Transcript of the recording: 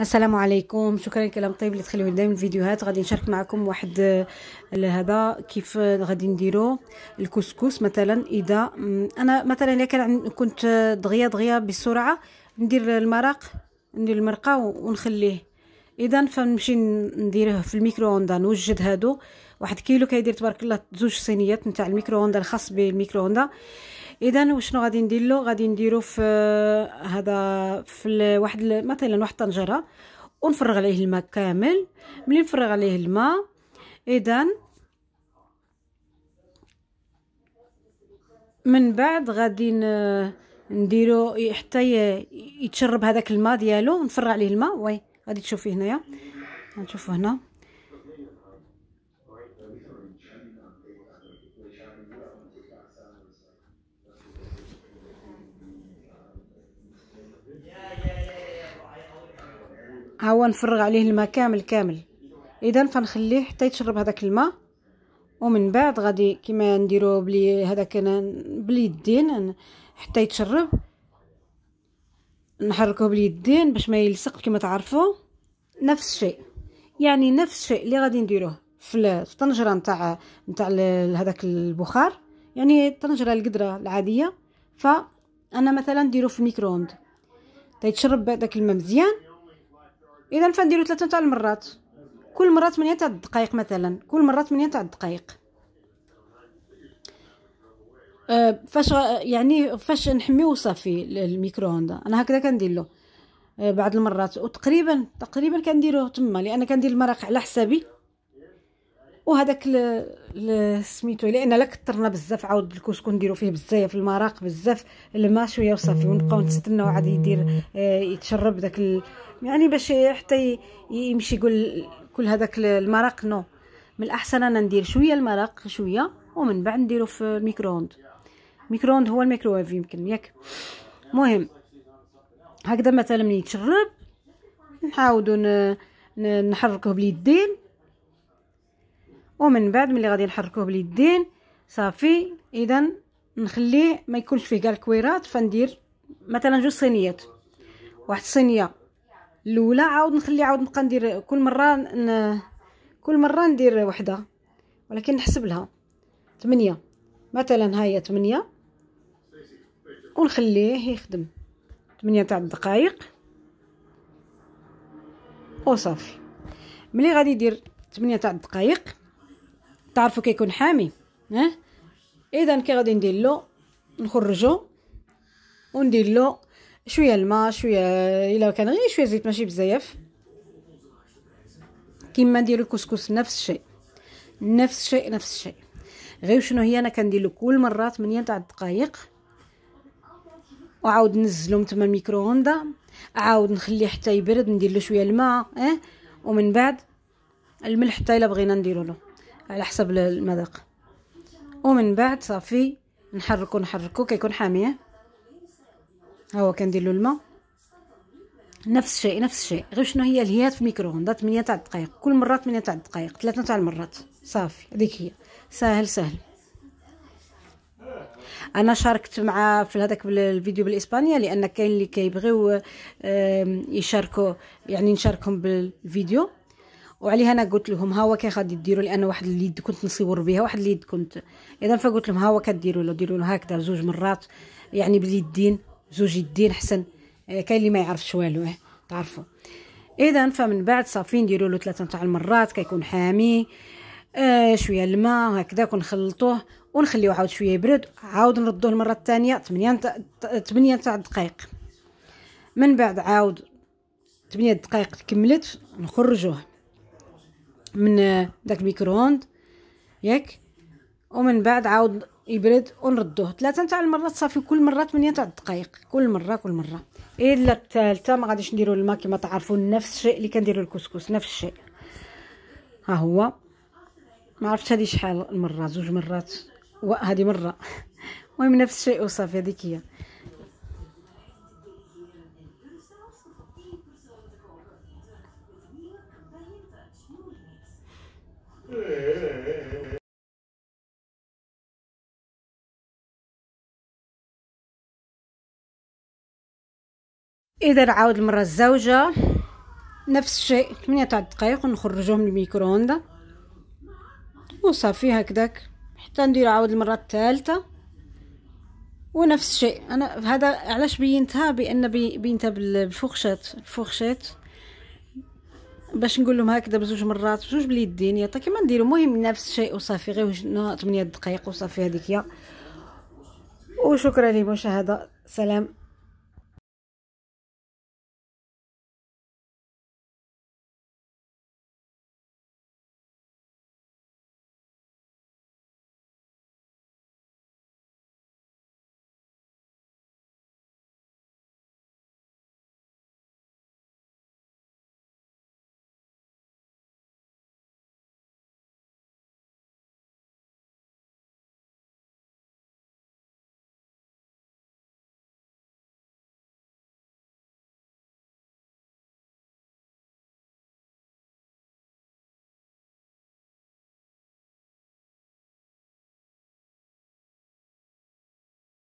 السلام عليكم. شكرا كلام طيب اللي تخليوه دائما الفيديوهات. غادي نشارك معكم واحد آه، هذا كيف غادي نديرو؟ الكسكس مثلا. إذا أنا مثلا إذا كان كنت دغيا دغيا بسرعة ندير المرق ندير المرقة ونخليه. إذا فنمشي نديره في الميكرووندا نوجد هادو. واحد كيلو كيدير تبارك الله زوج صينيات نتاع الميكرووندا الخاص بالميكرووندا اذا وشنو غادي ندير له؟ غادي نديرو في هذا في واحد مثلا واحد الطنجرة ونفرغ عليه الماء كامل. ملي نفرغ عليه الماء اذا من بعد غادي نديرو حتى يتشرب هذاك الماء ديالو نفرغ عليه الماء. وي غادي تشوفي هنايا. نشوفوا هنا. ها هو نفرغ عليه الماء كامل كامل. إذا فنخليه حتى يتشرب هذاك الماء ومن بعد غادي كيما نديرو بلي هذاك باليدين حتى يتشرب نحركوه باليدين باش ما يلصق كما تعرفوا. نفس الشيء. يعني نفس الشيء اللي غادي نديروه في الطنجرة نتاع نتاع هذاك البخار. يعني الطنجرة القدرة العادية. فأنا مثلا نديرو في الميكرووند. تيتشرب داك الماء مزيان إذا فنديرو ثلاثة تاع المرات. كل مره 8 تاع الدقائق مثلا. كل مره 8 تاع الدقائق أه فاش يعني فاش نحميو صافي الميكرووندا أنا هكذا كندير له. أه بعض المرات. وتقريبا تقريبا كنديروه تما. لأن كندير المرق على حسابي. وهذاك سميتو لأن لا كثرنا بزاف عاود الكسكس نديرو فيه بزاف المرق بزاف الماء شوية وصافي ونبقاو نستناو عاد يدير أه يتشرب داك يعني باش حتى يمشي يقول كل هذاك المرق non. من الأحسن أنا ندير شوية المرق شوية ومن بعد نديرو في ال micro-ondes ال micro-ondes هو الميكروويف يمكن ياك. مهم. هكذا مثلا من يتشرب نحاولوا نحركوه باليدين ومن بعد ملي غادي نحركوه باليدين صافي إذا نخليه ما يكونش فيه كاع الكويرات فندير مثلا جوج صينيات. واحد الصينية الأولى عاود نخلي عاود نبقى ندير كل مرة ن... كل مرة ندير وحدة ولكن نحسب لها. ثمانية. مثلا هاهي ثمانية. ونخليه يخدم. ثمانية تاع الدقائق وصافي. ملي غادي يدير ثمانية تاع الدقائق تعرفوا كيكون حامي ها؟ اذا كي غادي ندير له نخرجو وندير له شوية الماء شوية إلا كان غير شوية زيت ماشي بزاف. كيما نديرو الكسكس نفس الشيء. نفس الشيء نفس الشيء. غير شنو هي؟ أنا كندير له كل مره 8 تاع الدقائق وعاود نزلهم تما الميكرووندا. عاود نخليه حتى يبرد ندير له شوية الماء آه ومن بعد الملح حتى إلا بغينا نديرو له على حسب المذاق. ومن بعد صافي نحركو نحركو كيكون حامي ها هو كندير له الماء. نفس الشيء نفس الشيء. غير شنو هي الهيات في الميكرووند 8 تاع الدقائق كل مره 8 تاع الدقائق ثلاثة تاع المرات. صافي هذيك هي. سهل سهل. أنا شاركت مع في هذاك الفيديو بالاسبانيا لأن كاين اللي كيبغيو يشاركوا يعني نشاركهم بالفيديو. وعليها أنا قلت لهم ها هو كي غادي ديروا لأن واحد اليد كنت نصور بها واحد اليد كنت. اذا فقلت لهم ها هو كديروا له ديروا له هكذا زوج مرات يعني باليدين زوج يدين حسن آه، كاين اللي ما يعرفش والو آه تعرفوا. اذا فمن بعد صافي نديروا له ثلاثة تاع المرات كيكون حامي آه شوية الماء هكذا كنخلطوه ونخليوه عاود شوية يبرد عاود نردوه المره الثانية 8 8 تاع الدقائق من بعد عاود 8 دقائق كملت نخرجوه. من داك الميكرووند ياك؟ ومن بعد عاود يبرد ونردوه. ثلاثة تاع المرات صافي كل مره 8 تاع الدقائق كل مرة كل مرة. إلا الثالثة ما غاديش نديروا الماء كما تعرفوا نفس الشيء اللي كنديروا الكسكس نفس الشيء. ها هو. ما عرفتش هذه شحال المرة زوج مرات. وهذه مرة. المهم نفس الشيء وصافي هذيك هي. إذا عاود المرة الزوجة نفس الشيء 8 تاع دقائق ونخرجوهم من الميكرووندا وصافي هكذاك حتى ندير عاود المرة الثالثة. ونفس الشيء أنا هذا علاش بينتها بأن بينتها بالفخشات الفخشات باش نقول لهم هكذا بزوج مرات بزوج باليدين يا كيما نديرو. المهم نفس الشيء وصافي غير 8 دقائق وصافي هذيك هي. وشكرا للمشاهدة. سلام.